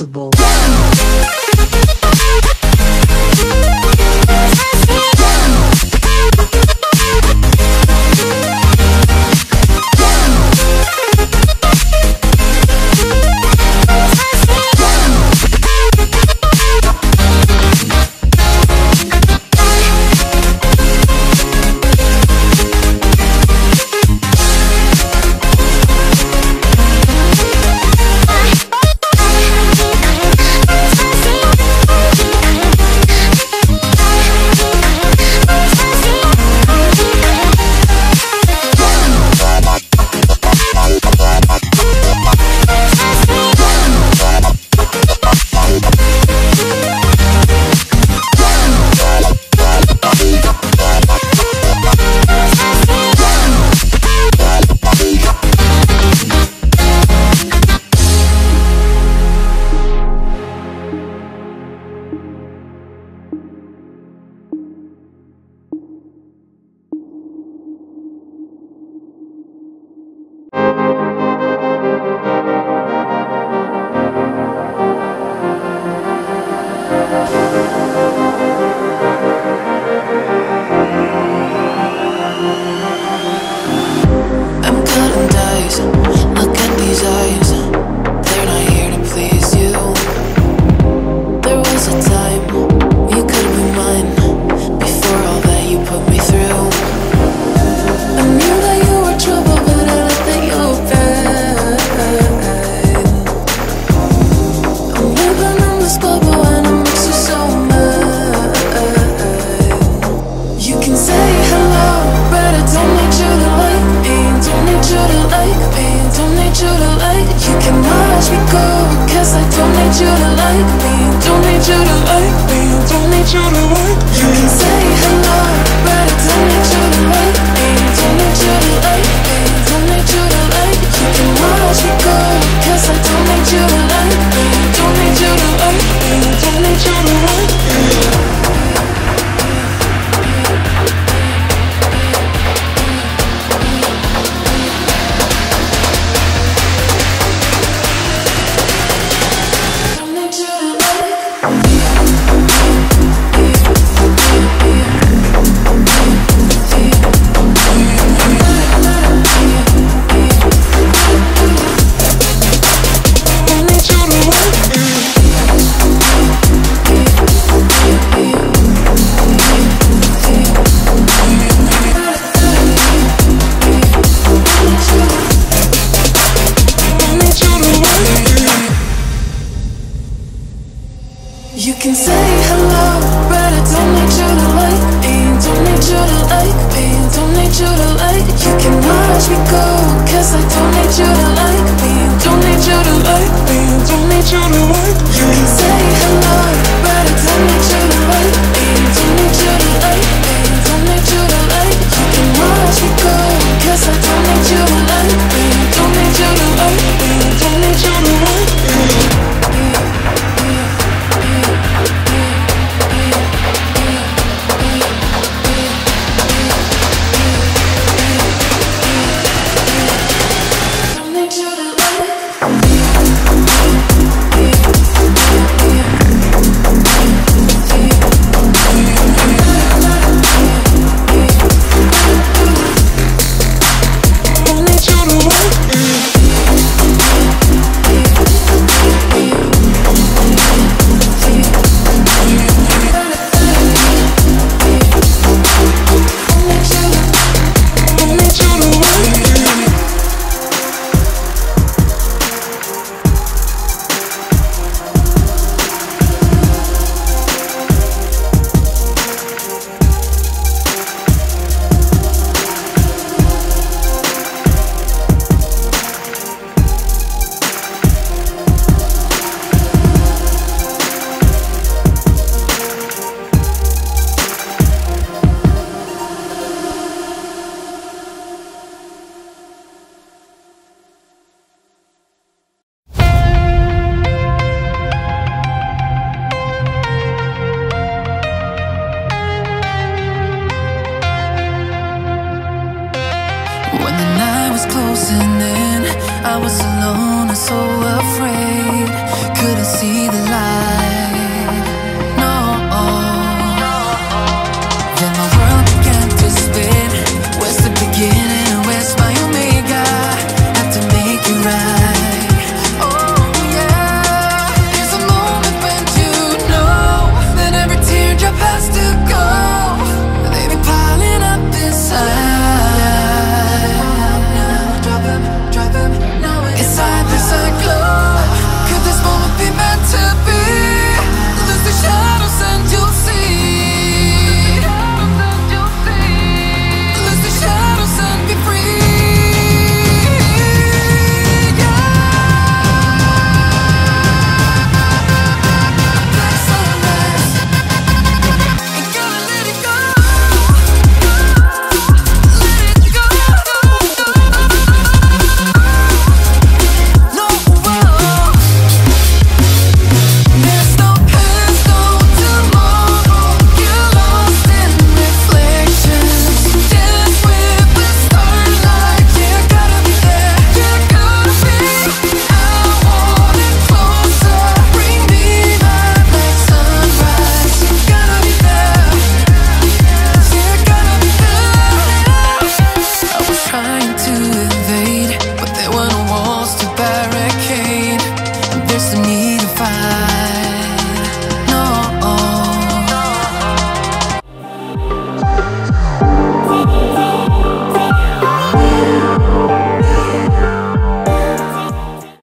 possible me. Don't need you to